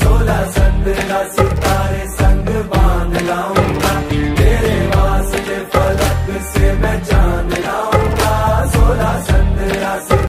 सोलह संदला सितारे संग बाँध लाऊँगा। तेरे वास्ते फलक से मैं जान